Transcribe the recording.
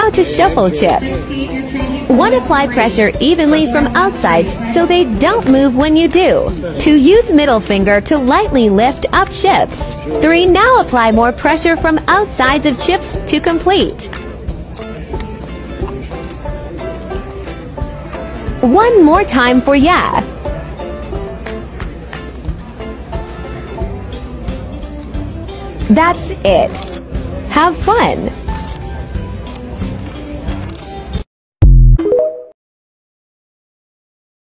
How to shuffle chips. 1. Apply pressure evenly from outside so they don't move when you do. 2. Use middle finger to lightly lift up chips. 3. Now apply more pressure from outsides of chips to complete. One more time for yeah. That's it. Have fun!